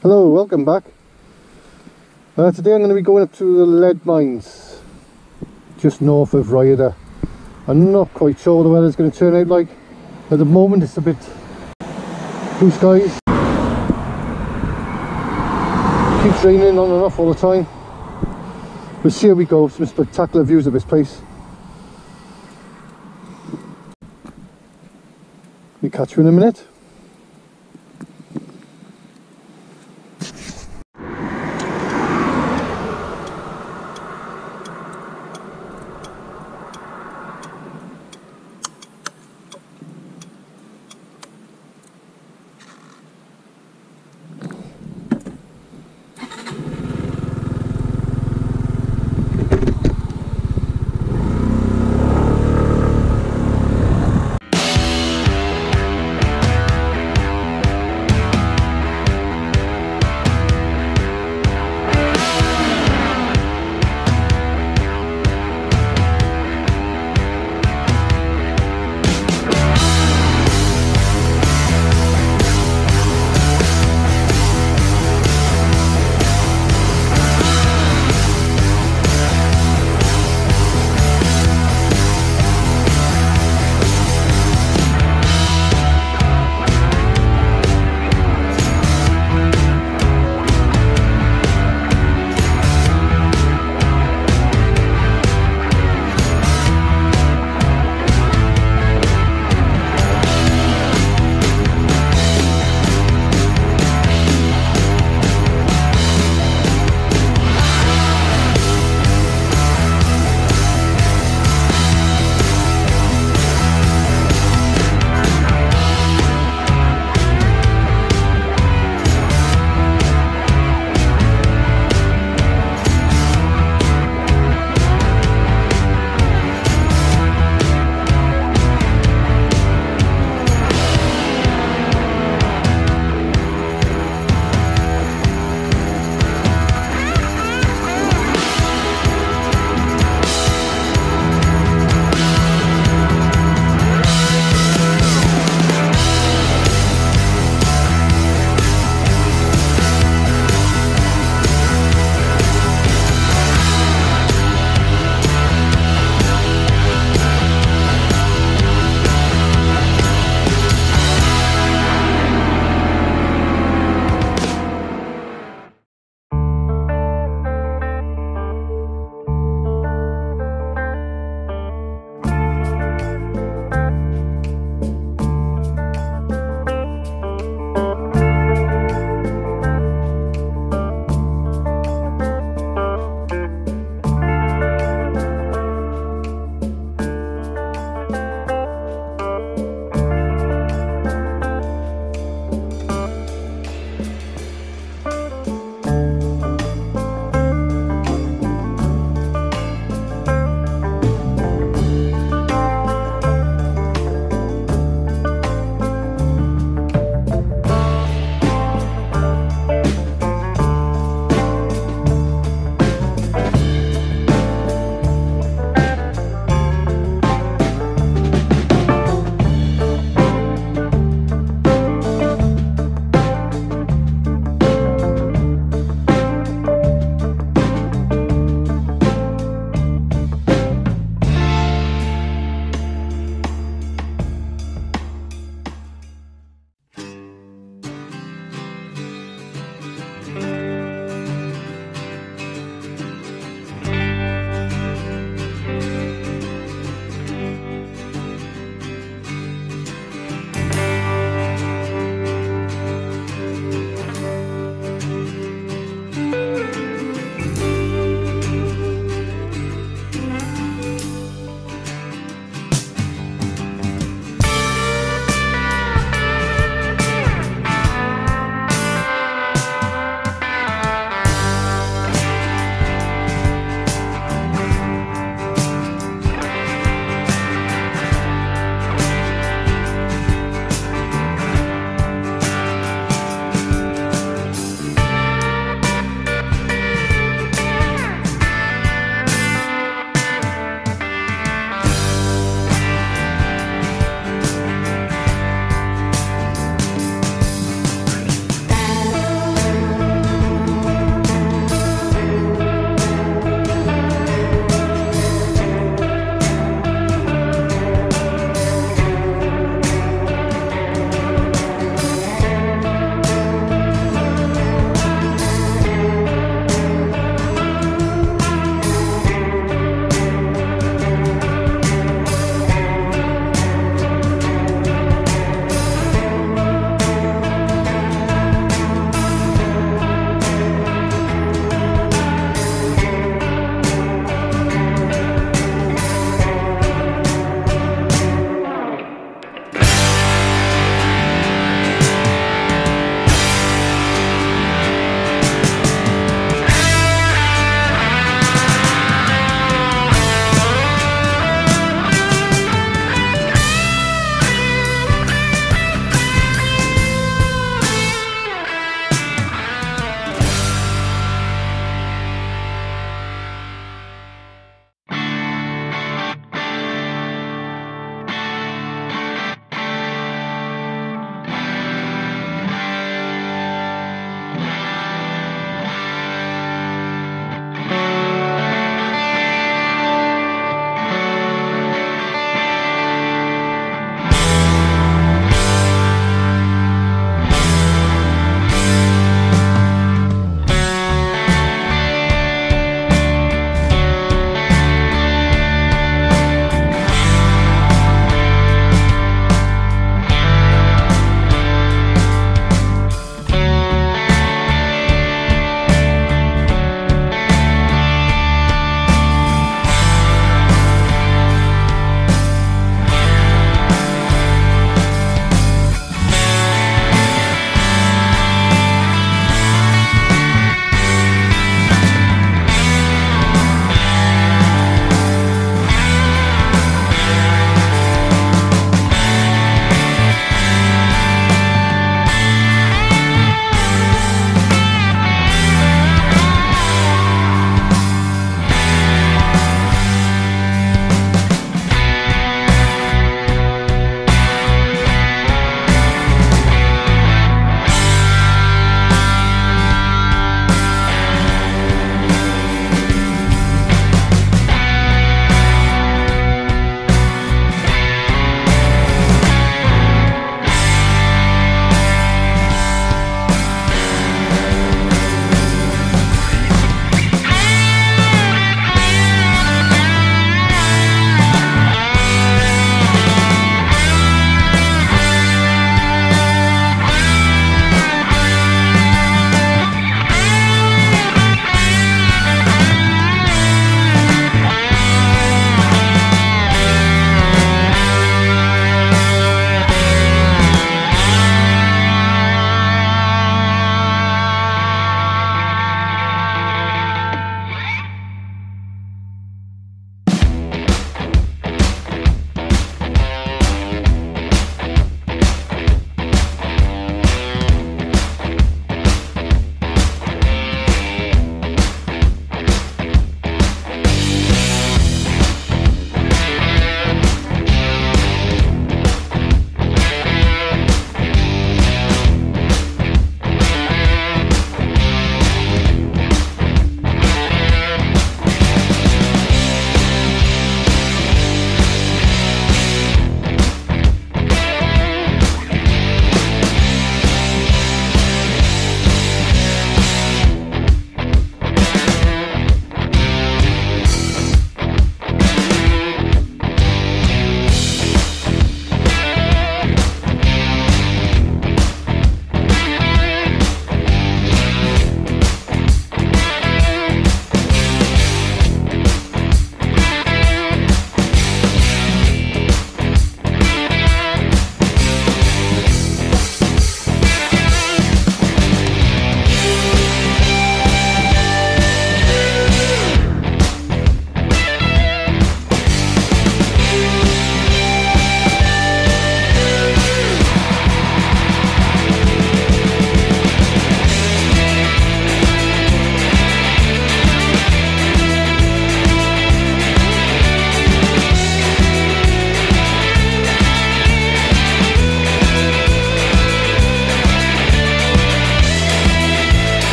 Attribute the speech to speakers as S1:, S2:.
S1: Hello, welcome back. Uh, today I'm going to be going up to the lead mines just north of Rhayader. I'm not quite sure the weather's going to turn out like. At the moment it's a bit blue skies. Keeps raining on and off all the time. But see how we go, some spectacular views of this place. We catch you in a minute.